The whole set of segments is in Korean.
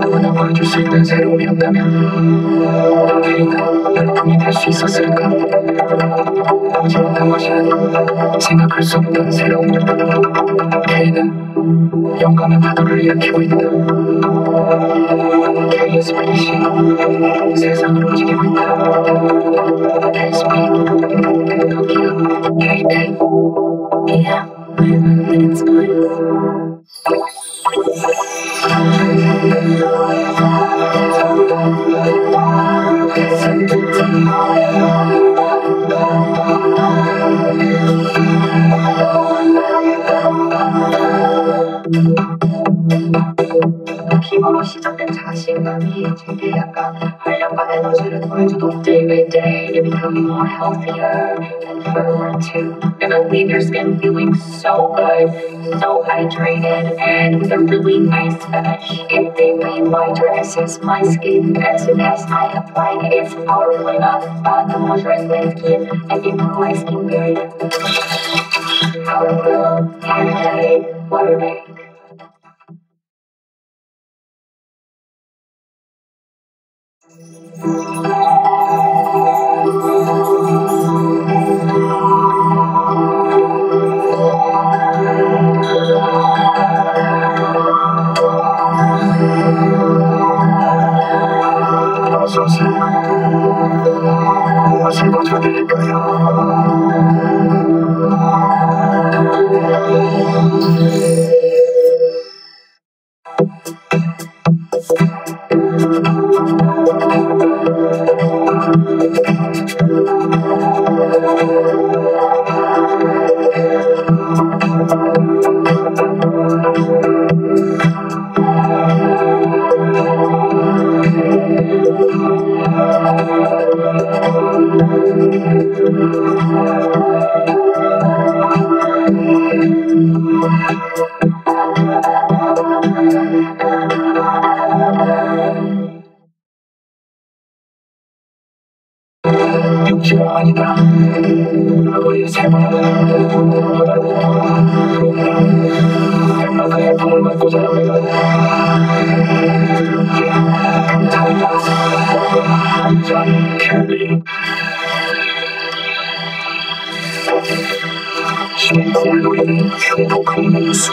누구나 보여줄 수 있는 새로움이었다면 K는 열풍이 될 수 있었을까? 보지 못한 것이 아닌 생각할 수 없던 새로움 K는 영감의 파도를 일으키고 있다 K의 스피릿이 세상을 움직이고 있다 K 스피릿 여기야 KA Yeah, I'm that inspires. Música I was improved day by day, becoming more healthier and firmer too. And I leave your skin feeling so good, so hydrated, and with a really nice finish. If they made my dresses, my skin as soon as I applied it's powerful enough, but the moisturized my skin, I think my skin very powerful and I water bank. Associate, Associate, Associate, Associate, Associate, 육지가 아니다 그의 품을 맞고 몽수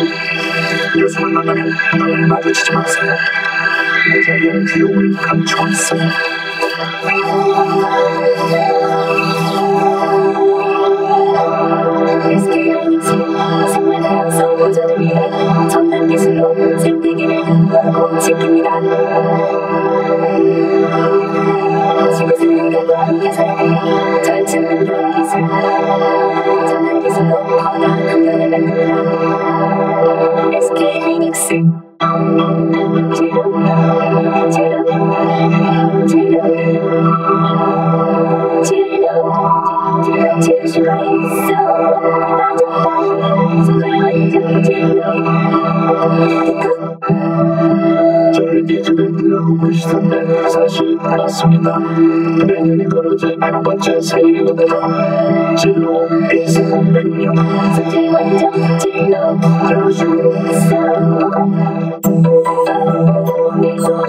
요즘을 만나면 나를 마주치지 마세요 내 자리에는 귀여움을 감추고 있어 생태계를 연구하고 지킵니다. 지구 저를 뒤집어 들어오고 싶은데 사실 알았습니다. 내년이 걸어진 첫 번째 생일이거든요 진로 이승 백년. 선제 완전 제로 저런 식으로. 행복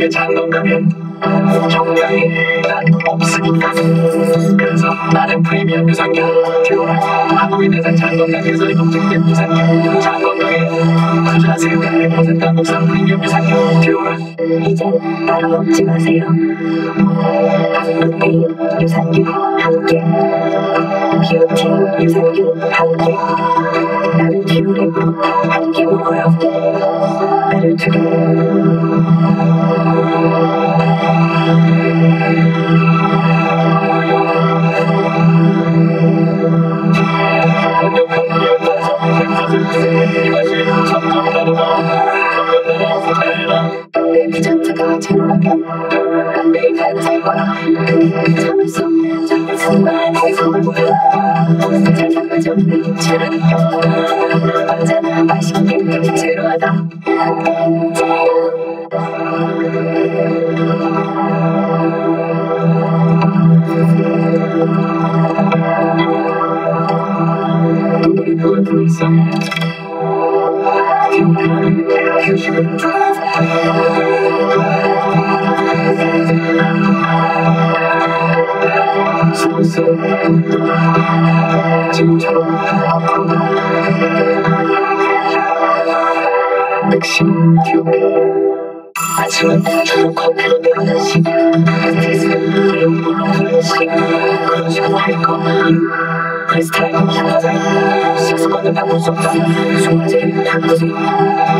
가족의 장건강엔 정량이 난 없으니까. 그래서 나는 프리미엄 유산균 듀오라 한국인에서 장건강에서 검증된 유산균. 장건강에 투자하세요 100% 한국산 프리미엄 유산균 듀오라 이젠 따로 먹지 마세요. 한국의 유산균 함께 뷰티 유산균 함께 You give up, give up better together. Too tall, I'm 맥심 기억해 아침은 주로 커피로 내리는 시간 내용물로 가는 시간 그런 식으로 할거 프리스타일 슈퍼자이 식습관을 바꿀 수 없다 바꾸지 프리스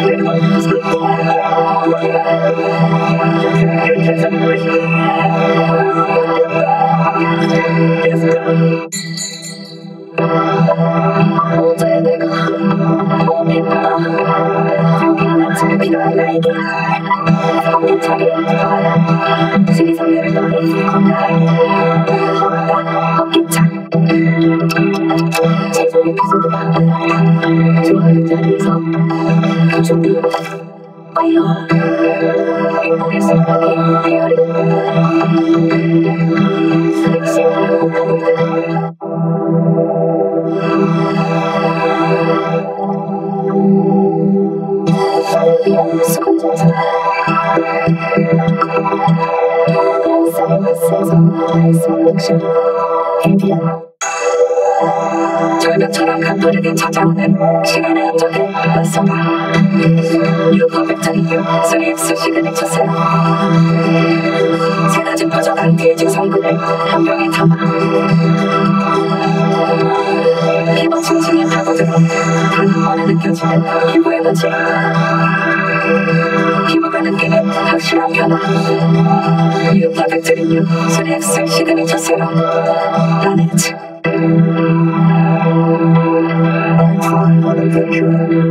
Thank you. 절벽처럼 간도르게 찾아오는 시간의 흔적에 맞서봐 유퍼백적인 유스리엑스 시그니처 세럼 세 가지 퍼져간 대직 성분을 한 병에 담아 피부 층층에 파고들어 단 번에 느껴지는 피부 에너지 피부가 느끼는 확실한 변화 유퍼백적인 유스리엑스 시그니처 세럼 라네즈 I'm flying on adventure.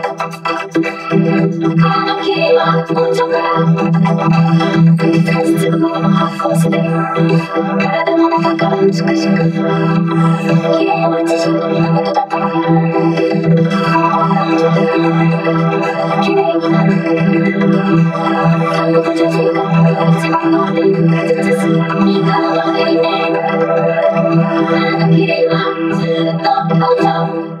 は温度から繰り返すを発酵して体の中から美しく綺麗は自信の源だと綺麗になる韓国女性が一番のんでいみの飲んでの綺麗はずっと温度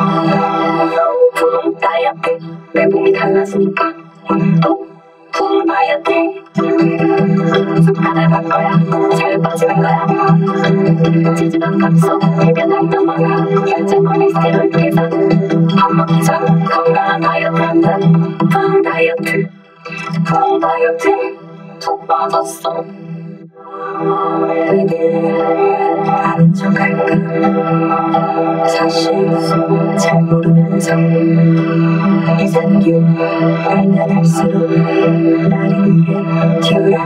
푸른 다이어트 습관을 바꿔야. 잘 빠지는 거야. 체지방 감소 대변 활동망 혈중 콜레스테롤 개선 밥 먹기 전 건강한 다이어트 한다 푸른 다이어트 통 다이어트에 푹 빠졌어. 왜늘 척할까? 사실 잘 모르면서 이상규 알면 할수록 나를 위해 튀어라